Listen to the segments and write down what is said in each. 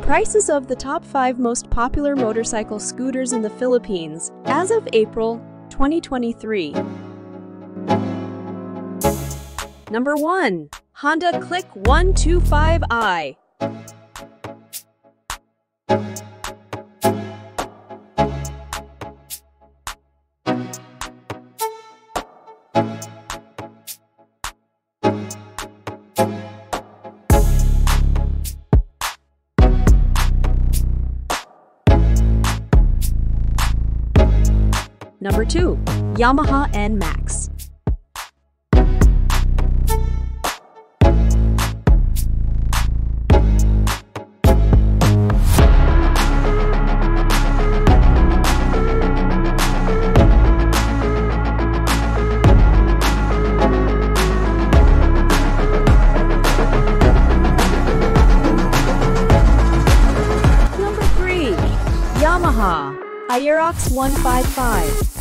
Prices of the top 5 most popular motorcycle scooters in the Philippines as of April 2023. Number 1. Honda Click 125i. Number 2. Yamaha N-Max. Number 3. Yamaha Aerox 155.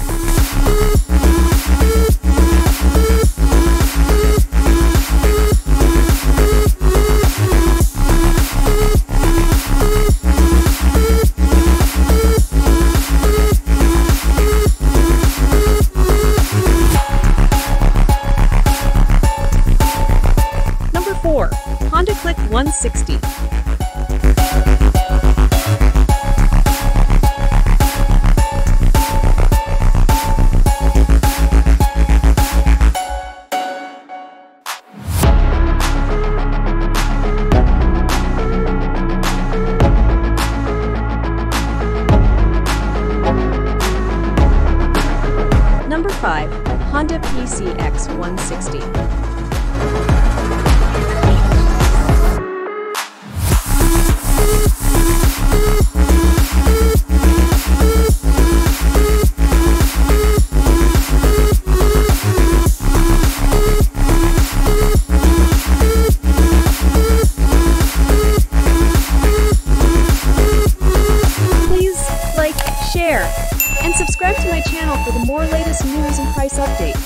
Honda Click 160. Number 5. Honda PCX 160. Share, and subscribe to my channel for the more latest news and price update.